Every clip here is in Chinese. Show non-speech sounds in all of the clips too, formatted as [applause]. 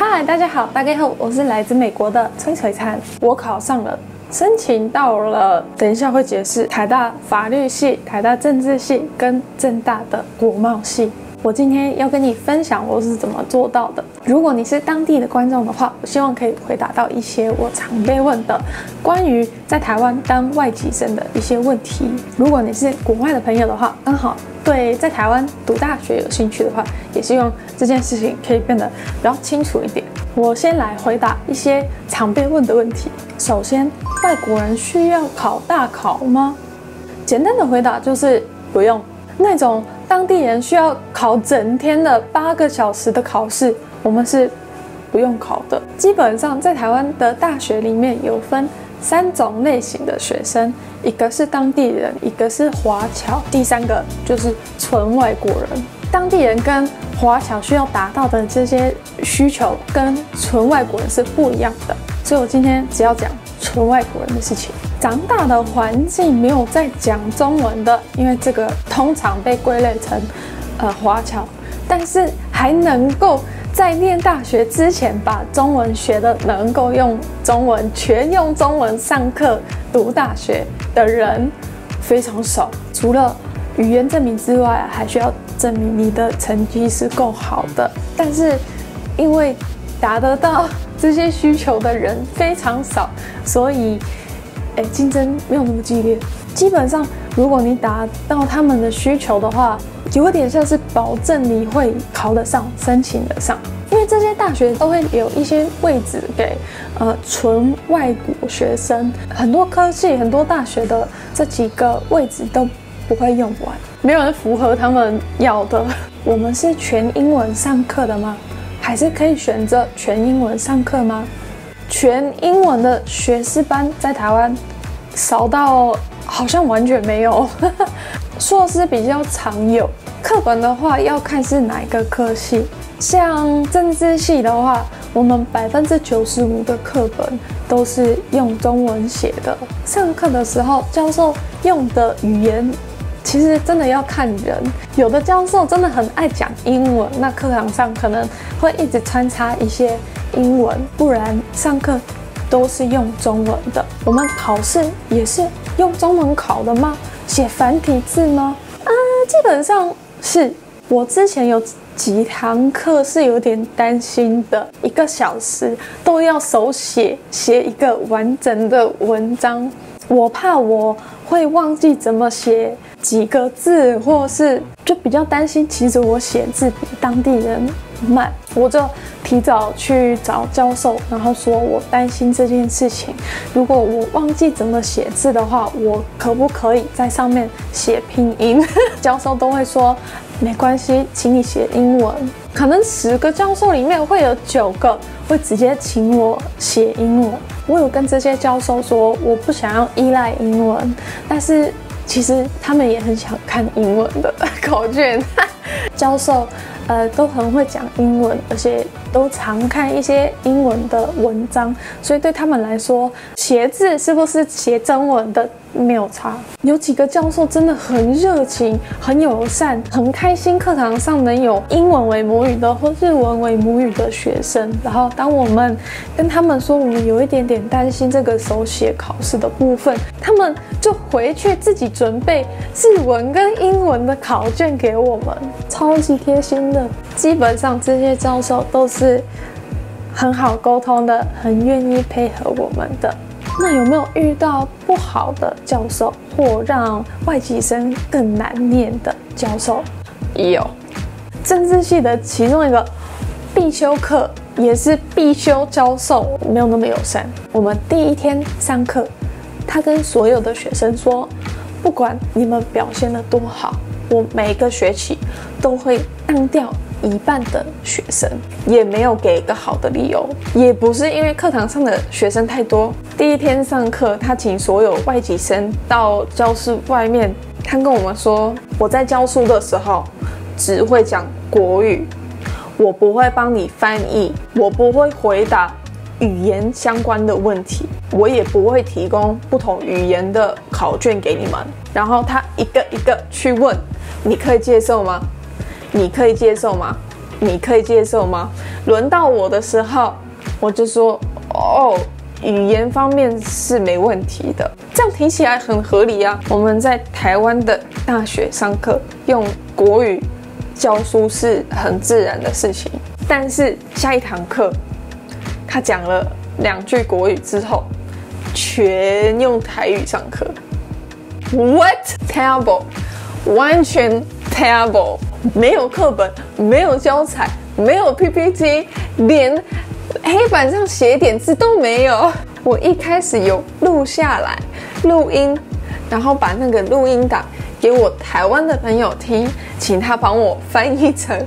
嗨，大家好，大家好，我是来自美国的崔璀璨。我考上了，申请到了，等一下会解释台大法律系、台大政治系跟政大的国贸系。我今天要跟你分享我是怎么做到的。如果你是当地的观众的话，我希望可以回答到一些我常被问的关于在台湾当外籍生的一些问题。如果你是国外的朋友的话，刚好对在台湾读大学有兴趣的话，也希望这件事情可以变得比较清楚一点。我先来回答一些常被问的问题。首先，外国人需要考大考吗？简单的回答就是不用。那种当地人需要考整天的八个小时的考试，我们是不用考的。基本上在台湾的大学里面有分三种类型的学生，一个是当地人，一个是华侨，第三个就是纯外国人。当地人跟华侨需要达到的这些需求跟纯外国人是不一样的，所以我今天只要讲纯外国人的事情。长大的环境没有在讲中文的，因为这个通常被归类成呃华侨，但是还能够在念大学之前把中文学的能够用中文全用中文上课读大学的人非常少。除了语言证明之外，还需要证明你的成绩是够好的。但是因为达得到这些需求的人非常少，所以。哎，竞争没有那么激烈。基本上，如果你达到他们的需求的话，有点像是保证你会考得上、申请得上。因为这些大学都会有一些位置给呃纯外国学生，很多科系、很多大学的这几个位置都不会用完，没有人符合他们要的。[laughs] 我们是全英文上课的吗？还是可以选择全英文上课吗？全英文的学士班在台湾少到好像完全没有，[laughs] 硕士比较常有。课本的话要看是哪一个科系，像政治系的话，我们百分之九十五的课本都是用中文写的。上课的时候，教授用的语言其实真的要看人，有的教授真的很爱讲英文，那课堂上可能会一直穿插一些。英文，不然上课都是用中文的。我们考试也是用中文考的吗？写繁体字吗？啊，基本上是。我之前有几堂课是有点担心的，一个小时都要手写写一个完整的文章，我怕我会忘记怎么写几个字，或是就比较担心。其实我写字比当地人慢，我就。提早去找教授，然后说我担心这件事情。如果我忘记怎么写字的话，我可不可以在上面写拼音？[laughs] 教授都会说没关系，请你写英文。可能十个教授里面会有九个会直接请我写英文。我有跟这些教授说，我不想要依赖英文，但是其实他们也很想看英文的 [laughs] 考卷。教授。呃，都很会讲英文，而且都常看一些英文的文章，所以对他们来说，写字是不是写中文的？没有差，有几个教授真的很热情、很友善、很开心。课堂上能有英文为母语的或日文为母语的学生。然后，当我们跟他们说我们有一点点担心这个手写考试的部分，他们就回去自己准备日文跟英文的考卷给我们，超级贴心的。基本上这些教授都是很好沟通的，很愿意配合我们的。那有没有遇到不好的教授，或让外籍生更难念的教授？有，政治系的其中一个必修课也是必修教授，没有那么友善。我们第一天上课，他跟所有的学生说，不管你们表现的多好，我每个学期都会当掉。一半的学生也没有给一个好的理由，也不是因为课堂上的学生太多。第一天上课，他请所有外籍生到教室外面，他跟我们说：“我在教书的时候只会讲国语，我不会帮你翻译，我不会回答语言相关的问题，我也不会提供不同语言的考卷给你们。”然后他一个一个去问：“你可以接受吗？”你可以接受吗？你可以接受吗？轮到我的时候，我就说哦，语言方面是没问题的，这样听起来很合理啊。我们在台湾的大学上课用国语教书是很自然的事情，但是下一堂课他讲了两句国语之后，全用台语上课，What terrible！完全 terrible，没有课本，没有教材，没有 PPT，连黑板上写点字都没有。我一开始有录下来录音，然后把那个录音档给我台湾的朋友听，请他帮我翻译成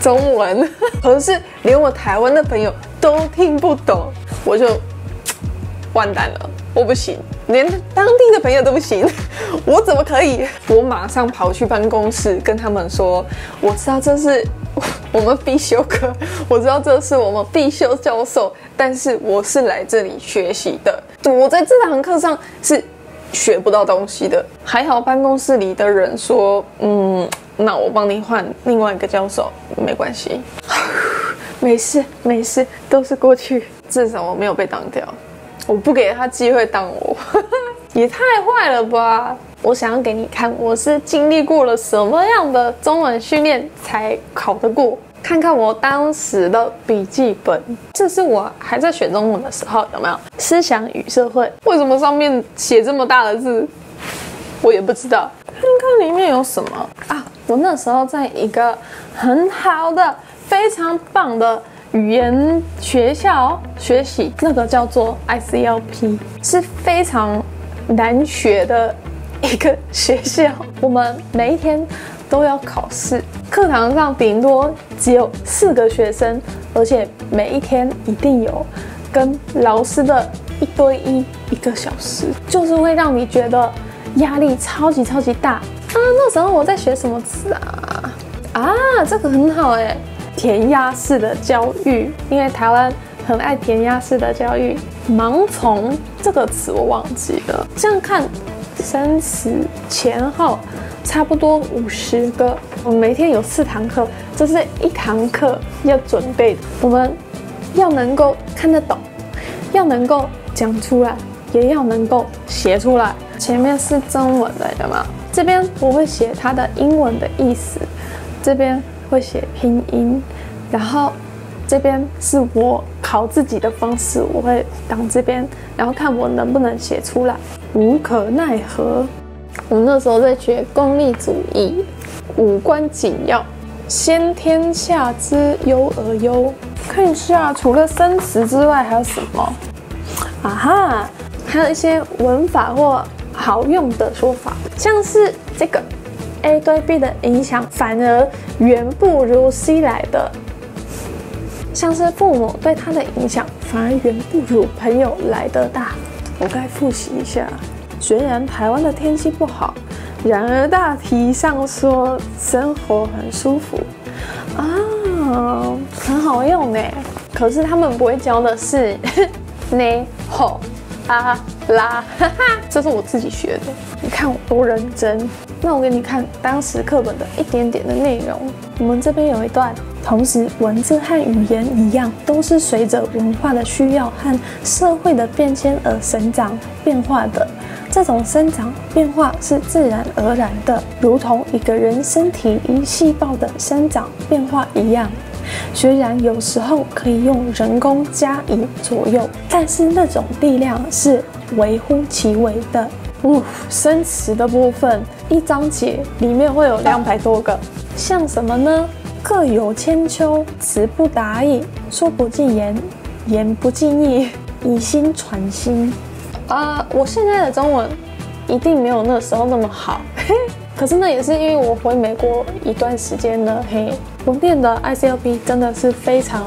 中文，[laughs] 可是连我台湾的朋友都听不懂，我就 [tsk] 完蛋了。我不行，连当地的朋友都不行，[laughs] 我怎么可以？我马上跑去办公室跟他们说，我知道这是 [laughs] 我们必修课，我知道这是我们必修教授，但是我是来这里学习的，我在这堂课上是学不到东西的。还好办公室里的人说，嗯，那我帮你换另外一个教授，没关系，没事没事，都是过去，至少我没有被当掉。我不给他机会当我，也太坏了吧！我想要给你看，我是经历过了什么样的中文训练才考得过。看看我当时的笔记本，这是我还在学中文的时候，有没有？思想与社会，为什么上面写这么大的字？我也不知道。看看里面有什么啊？我那时候在一个很好的、非常棒的。语言学校学习那个叫做 ICLP，是非常难学的一个学校。我们每一天都要考试，课堂上顶多只有四个学生，而且每一天一定有跟老师的一对一一个小时，就是会让你觉得压力超级超级大啊！那时候我在学什么字啊？啊，这个很好哎。填鸭式的教育，因为台湾很爱填鸭式的教育。盲从这个词我忘记了。这样看，生词前后差不多五十个。我们每天有四堂课，这是一堂课要准备的。我们要能够看得懂，要能够讲出来，也要能够写出来。前面是中文来的，嘛？这边我会写它的英文的意思，这边。会写拼音，然后这边是我考自己的方式，我会挡这边，然后看我能不能写出来。无可奈何，我们那时候在学功利主义，五官紧要，先天下之忧而忧。看一下，除了生词之外还有什么？啊哈，还有一些文法或好用的说法，像是这个。A 对 B 的影响反而远不如 C 来的，像是父母对他的影响反而远不如朋友来得大。我该复习一下。虽然台湾的天气不好，然而大体上说生活很舒服啊，很好用呢。可是他们不会教的是 [laughs] 呢吼啊啦，哈哈，[laughs] 这是我自己学的。你看我多认真。那我给你看当时课本的一点点的内容。我们这边有一段，同时文字和语言一样，都是随着文化的需要和社会的变迁而生长变化的。这种生长变化是自然而然的，如同一个人身体一细胞的生长变化一样。虽然有时候可以用人工加以左右，但是那种力量是微乎其微的。呜，生词的部分，一章节里面会有两百多个，像什么呢？各有千秋，词不达意，说不尽言，言不尽意，以心传心。啊，我现在的中文一定没有那时候那么好，[laughs] 可是那也是因为我回美国一段时间了。嘿，我念的 ICLP 真的是非常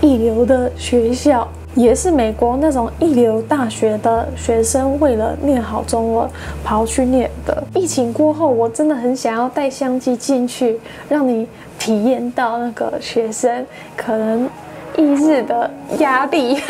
一流的学校。也是美国那种一流大学的学生，为了念好中文，跑去念的。疫情过后，我真的很想要带相机进去，让你体验到那个学生可能一日的压力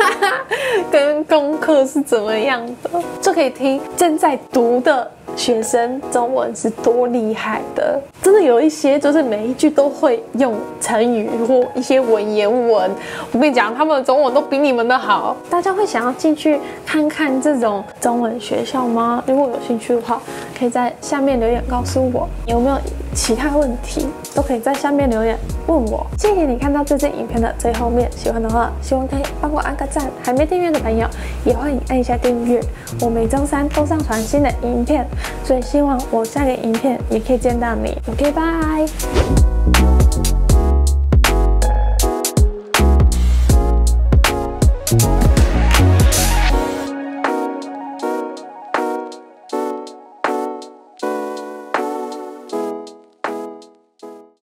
[laughs] 跟功课是怎么样的，就可以听正在读的。学生中文是多厉害的，真的有一些就是每一句都会用成语或一些文言文。我跟你讲，他们的中文都比你们的好。大家会想要进去看看这种中文学校吗？如果有兴趣的话，可以在下面留言告诉我。有没有其他问题，都可以在下面留言问我。谢谢你看到这支影片的最后面，喜欢的话，希望可以帮我按个赞。还没订阅的朋友，也欢迎按一下订阅。我每周三都上传新的影片。所以希望我下个影片也可以见到你。OK，拜。